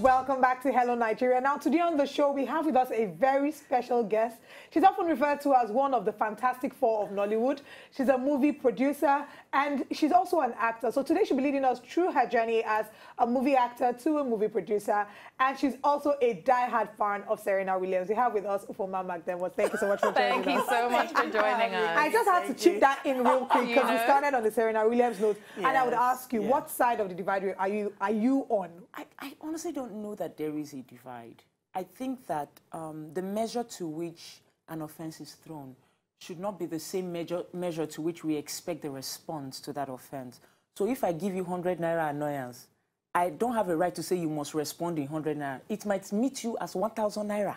Welcome back to Hello Nigeria. Now, today on the show, we have with us a very special guest. She's often referred to as one of the Fantastic Four of Nollywood. She's a movie producer and she's also an actor. So today she'll be leading us through her journey as a movie actor to a movie producer. And she's also a die-hard fan of Serena Williams. We have with us Ifuoma McDermott. Thank you so much for joining us. Thank you so much for joining us. I just had to chip that in real quick because we started on the Serena Williams note. Yes. And I would ask you, yes. what side of the divide are you, are you on? I, I honestly don't don't know that there is a divide. I think that um, the measure to which an offense is thrown should not be the same measure, measure to which we expect the response to that offense. So if I give you 100 naira annoyance, I don't have a right to say you must respond in 100 naira. It might meet you as 1,000 naira.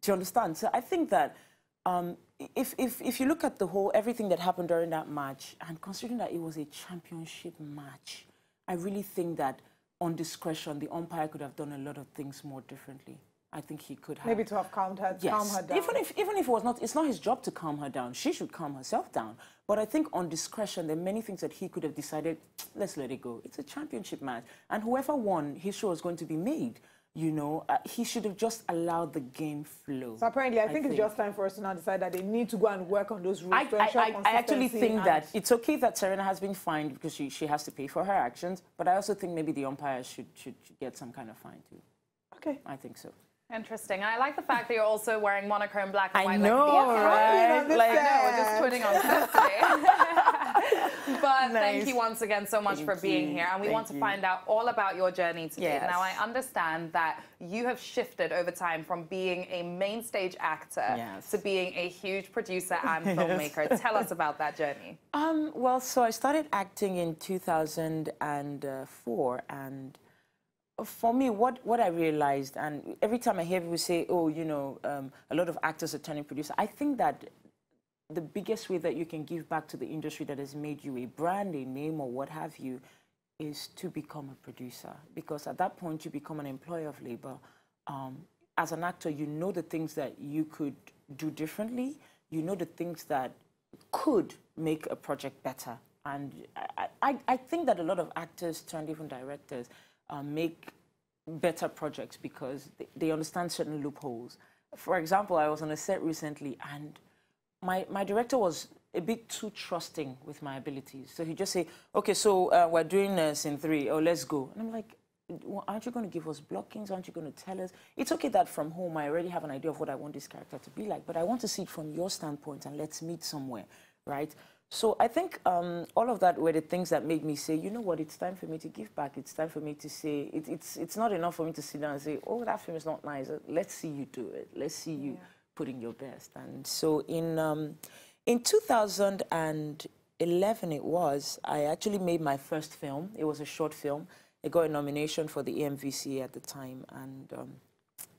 Do you understand? So I think that um, if, if, if you look at the whole, everything that happened during that match, and considering that it was a championship match, I really think that on discretion, the umpire could have done a lot of things more differently. I think he could have. Maybe to have calmed her, yes. calm her down. Even if, even if it was not, it's not his job to calm her down. She should calm herself down. But I think on discretion, there are many things that he could have decided, let's let it go. It's a championship match. And whoever won, his show is going to be made you know, uh, he should have just allowed the game flow. So apparently, I, I think, think, it's just time for us to now decide that they need to go and work on those rules. I, I, I actually think that it's okay that Serena has been fined because she, she has to pay for her actions, but I also think maybe the umpires should, should, should get some kind of fine too. Okay. I think so. Interesting. I like the fact that you're also wearing monochrome black and white. I know, like, right? Like, no, we're just twinning on but nice. thank you once again so much thank for being you. here. And we thank want to you. find out all about your journey today. Yes. Now, I understand that you have shifted over time from being a main stage actor yes. to being a huge producer and filmmaker. Yes. Tell us about that journey. Um, well, so I started acting in 2004 and for me, what, what I realized, and every time I hear people say, oh, you know, um, a lot of actors are turning producer, I think that the biggest way that you can give back to the industry that has made you a brand, a name, or what have you, is to become a producer. Because at that point, you become an employer of labor. Um, as an actor, you know the things that you could do differently. You know the things that could make a project better. And I, I, I think that a lot of actors turned even directors uh, make better projects because they, they understand certain loopholes. For example, I was on a set recently and my, my director was a bit too trusting with my abilities. So he just say, okay, so uh, we're doing in three, oh, let's go. And I'm like, aren't you going to give us blockings? Aren't you going to tell us? It's okay that from home I already have an idea of what I want this character to be like, but I want to see it from your standpoint and let's meet somewhere, right? So I think um, all of that were the things that made me say, you know what, it's time for me to give back. It's time for me to say, it, it's, it's not enough for me to sit down and say, oh, that film is not nice. Let's see you do it. Let's see you. Yeah putting your best. And so in, um, in 2011 it was, I actually made my first film. It was a short film. It got a nomination for the AMVCA at the time. And um,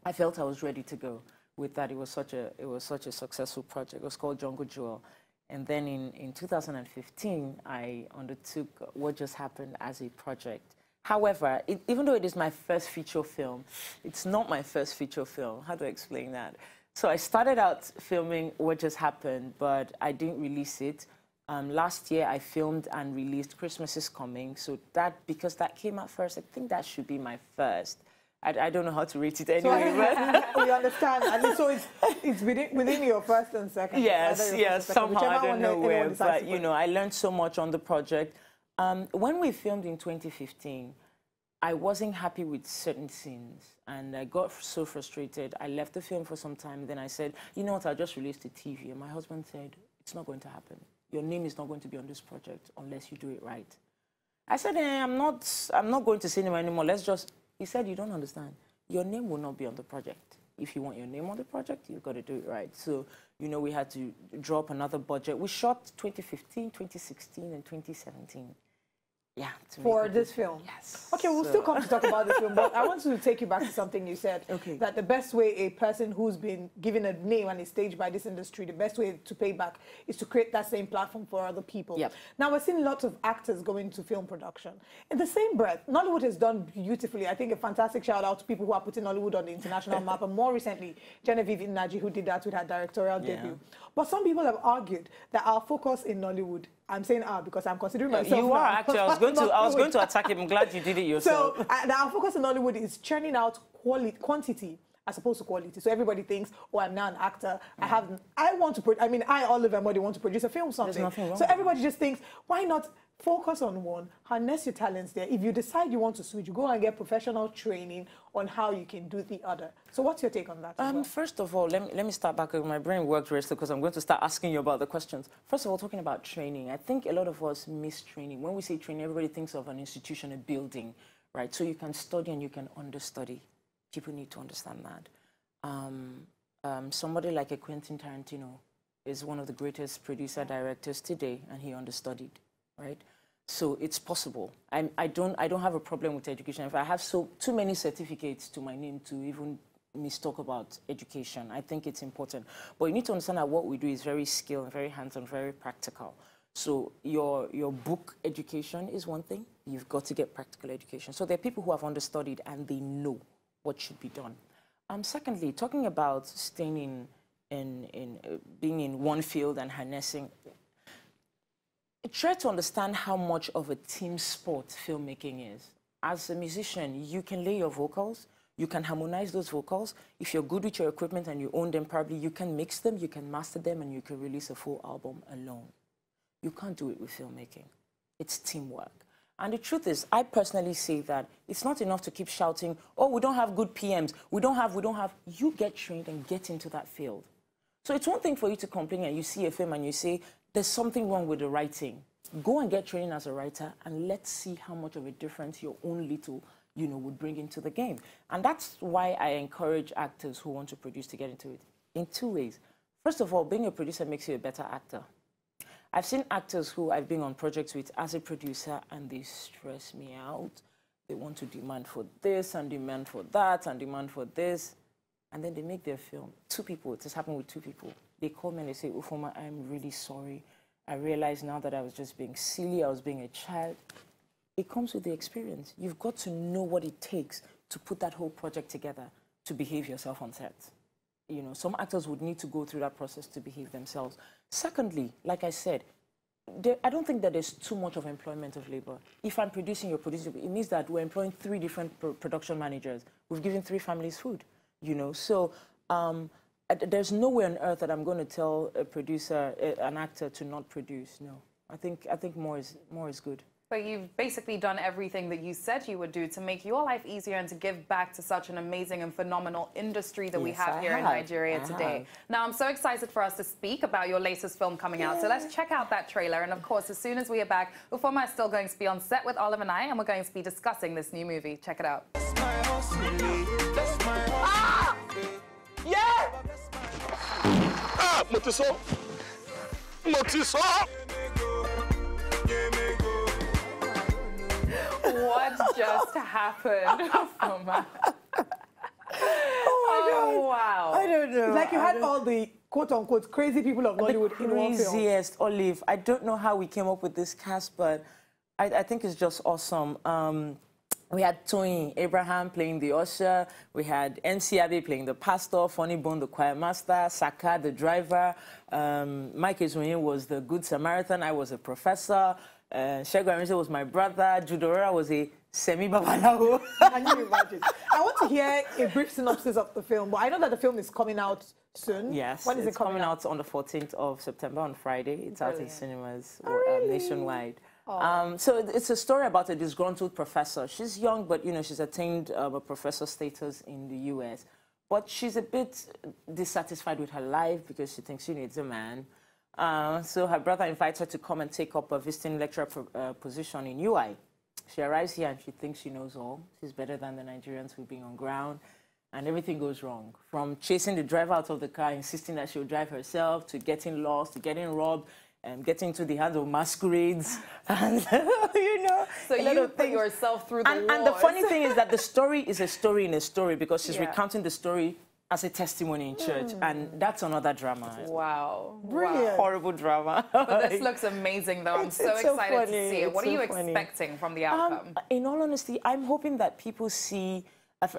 I felt I was ready to go with that. It was such a, it was such a successful project. It was called Jungle Jewel. And then in, in 2015, I undertook What Just Happened as a project. However, it, even though it is my first feature film, it's not my first feature film. How do I explain that? So I started out filming What Just Happened, but I didn't release it. Um, last year, I filmed and released Christmas is Coming. So that, because that came out first, I think that should be my first. I, I don't know how to rate it anyway. So, but you understand. And so it's, it's within, within your first and second. Yes, yes, somehow, I don't know where. But, you know, I learned so much on the project. Um, when we filmed in 2015, I wasn't happy with certain scenes and I got so frustrated. I left the film for some time. Then I said, you know what, I'll just release the TV. And my husband said, it's not going to happen. Your name is not going to be on this project unless you do it right. I said, eh, I'm not, I'm not going to cinema anymore. Let's just, he said, you don't understand. Your name will not be on the project. If you want your name on the project, you've got to do it right. So, you know, we had to drop another budget. We shot 2015, 2016, and 2017. Yeah. For this film? Yes. Okay, we'll so. still come to talk about this film, but I want to take you back to something you said. Okay. That the best way a person who's been given a name and a stage by this industry, the best way to pay back is to create that same platform for other people. Yep. Now, we're seeing lots of actors going into film production. In the same breath, Nollywood has done beautifully. I think a fantastic shout out to people who are putting Nollywood on the international map, and more recently, Genevieve Nnaji, who did that with her directorial yeah. debut. But some people have argued that our focus in Nollywood I'm saying ah because I'm considering myself. You now. are actually. I was going to. I was going to attack him. I'm glad you did it yourself. So uh, our focus in Nollywood is churning out quality, quantity as opposed to quality. So everybody thinks, oh, I'm now an actor. Mm. I have. I want to. Pro- I mean, I Oliver Modi want to produce a film something. There's nothing wrong so everybody just thinks, why not focus on one, harness your talents there. If you decide you want to switch, you go and get professional training on how you can do the other. So what's your take on that? Um, well? First of all, let me, let me start back. My brain worked rested because I'm going to start asking you about the questions. First of all, talking about training, I think a lot of us miss training. When we say training, everybody thinks of an institution, a building, right? So you can study and you can understudy. People need to understand that. Um, um, somebody like a Quentin Tarantino is one of the greatest producer directors today, and he understudied right? So it's possible. I'm, I, don't, I don't have a problem with education. If I have so too many certificates to my name to even mistalk about education, I think it's important. But you need to understand that what we do is very skilled, very hands-on, very practical. So your, your book education is one thing. You've got to get practical education. So there are people who have understudied and they know what should be done. Um, secondly, talking about staying in, in, in uh, being in one field and harnessing try to understand how much of a team sport filmmaking is. As a musician, you can lay your vocals, you can harmonize those vocals. If you're good with your equipment and you own them, probably you can mix them, you can master them, and you can release a full album alone. You can't do it with filmmaking. It's teamwork. And the truth is, I personally say that it's not enough to keep shouting, oh, we don't have good PMs, we don't have, we don't have. You get trained and get into that field. So it's one thing for you to complain and you see a film and you say, there's something wrong with the writing. Go and get training as a writer and let's see how much of a difference your own little you know, would bring into the game. And that's why I encourage actors who want to produce to get into it in two ways. First of all, being a producer makes you a better actor. I've seen actors who I've been on projects with as a producer and they stress me out. They want to demand for this and demand for that and demand for this. And then they make their film. Two people, it has happened with two people. They call me and they say, Ifuoma, I'm really sorry. I realize now that I was just being silly, I was being a child. It comes with the experience. You've got to know what it takes to put that whole project together to behave yourself on set. You know, some actors would need to go through that process to behave themselves. Secondly, like I said, there, I don't think that there's too much of employment of labor. If I'm producing, you're producing, it means that we're employing three different pro production managers. We've given three families food, you know. So um, there's no way on earth that I'm going to tell a producer, an actor, to not produce. No, I think I think more is more is good. But you've basically done everything that you said you would do to make your life easier and to give back to such an amazing and phenomenal industry that yes, we have I here have. in Nigeria I today. Have. Now, I'm so excited for us to speak about your latest film coming yeah. out. So let's check out that trailer. And of course, as soon as we are back, Ifuoma is still going to be on set with Olive and I, and we're going to be discussing this new movie. Check it out. Mo ti sọ mo ti sọ. What just happened? oh my. Oh, wow. I don't know. It's like you had all the quote unquote crazy people of Nollywood the craziest, Olive. I don't know how we came up with this cast, but I, I think it's just awesome. Um, we had Tony Abraham playing the usher. We had MC Abe playing the pastor, Funny Bone the choir master, Saka the driver. Um, Mike Ezuruonye was the good Samaritan. I was a professor. Uh, Shego was my brother. Judora was a semi-babalawo. Can you imagine? I want to hear a brief synopsis of the film, but I know that the film is coming out soon. Yes. When is it coming, coming out? out? on the 14th of September on Friday. It's Brilliant. out in cinemas uh, nationwide. Um, so it's a story about a disgruntled professor. She's young, but you know she's attained uh, a professor status in the U.S. But she's a bit dissatisfied with her life because she thinks she needs a man. Uh, so her brother invites her to come and take up a visiting lecturer uh, position in UI. She arrives here and she thinks she knows all. She's better than the Nigerians who've been on ground. And everything goes wrong. From chasing the driver out of the car, insisting that she'll drive herself, to getting lost, to getting robbed and getting into the hands of masquerades and you know so you put yourself through the and, and, the funny thing is that the story is a story in a story because she's yeah. recounting the story as a testimony in church mm. and that's another drama wow brilliant wow. horrible drama but this looks amazing though i'm so excited so to see it what are you expecting from the um, outcome um, in all honesty i'm hoping that people see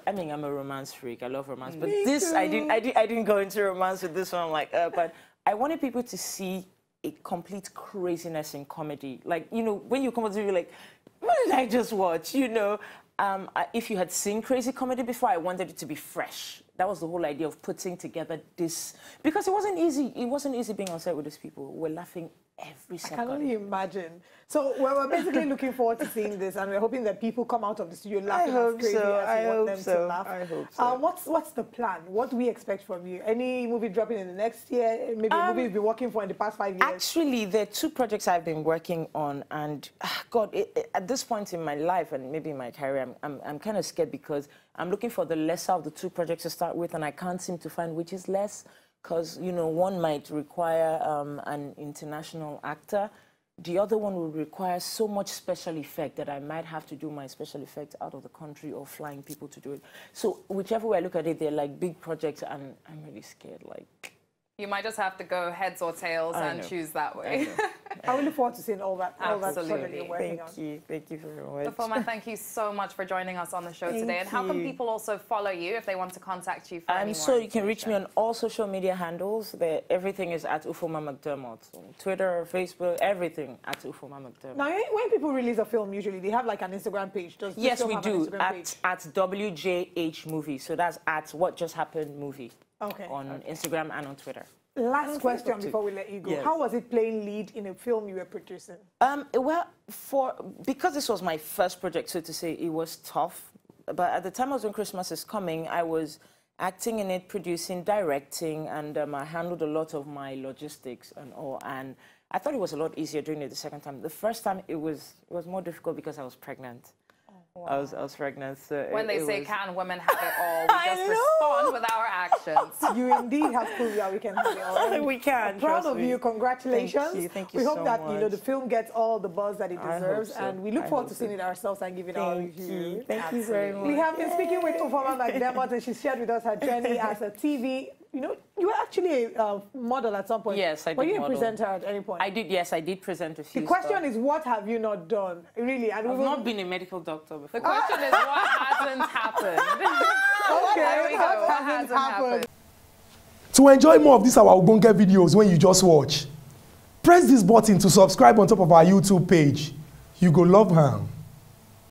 I mean, I'm a romance freak. I love romance, but Me this too. I didn't. I, did, I didn't go into romance with this one. I'm like, uh, but I wanted people to see a complete craziness in comedy. Like, you know, when you come to you're like, what did I just watch? You know, um, if you had seen crazy comedy before, I wanted it to be fresh. That was the whole idea of putting together this because it wasn't easy. It wasn't easy being on set with these people. We're laughing every second. I can only imagine. So we're, we're basically looking forward to seeing this, and we're hoping that people come out of the studio laughing I hope crazy so. I hope so. I hope so. Um, what's what's the plan? What do we expect from you? Any movie dropping in the next year? Maybe a Um, movie you've been working for in the past five years? Actually, there are two projects I've been working on, and ah, God, it, it- at this point in my life and maybe in my career, I'm, I'm, I'm kind of scared because I'm looking for the lesser of the two projects to start with, and I can't seem to find which is less, because you know one might require um, an international actor. The other one would require so much special effect that I might have to do my special effect out of the country or flying people to do it. So whichever way I look at it, they're like big projects, and I'm really scared. Like You might just have to go heads or tails I and know. choose that way. I really look forward to seeing all that, all that project Absolutely. you're working on. thank you, thank you very much. Foma, thank you so much for joining us on the show Thank today. And how can people also follow you if they want to contact you for any more so you can reach me on all social media handles. There, everything is at Ifuoma McDermott. On Twitter, Facebook, everything at Ifuoma McDermott. Now, when when people release a film, usually they have like an Instagram page. Does this yes, we have an do. Instagram At, page? at WJH Movie. So that's at What Just Happened Movie. Okay. On Instagram and on Twitter. Last question before we let you go. Yes. How was it playing lead in a film you were producing? Um, well, for because this was my first project, so to say, it was tough. But at the time I was when Christmas is coming, I was acting in it, producing, directing, and um, I handled a lot of my logistics and all. And I thought it was a lot easier doing it the second time. The first time it was it was more difficult because I was pregnant. I was I was pregnant. So When it- they it say was- can women have it all, we just respond with our actions. You indeed have proved that we can have it all. We can, I'm proud of me. you. Congratulations. Thank you, thank you We hope so that you know the film gets all the buzz that it deserves, so. and we look I forward to so. seeing it ourselves and giving our Thank review. you. Thank you very much. We have been speaking with Ifuoma McDermott, and she shared with us her journey as a TV. You know, you were actually a uh, model at some point. Yes, I Were did you a model. presenter at any point? I did. Yes, I did present a few. the question stuff. is, what have you not done? Really, and I've will not been a medical doctor before. The question is, what hasn't happened? Okay, There we go. what hasn't hasn't happened? To enjoy more of these our Ogbonge videos when you just watch, press this button to subscribe on top of our YouTube page. You go love am.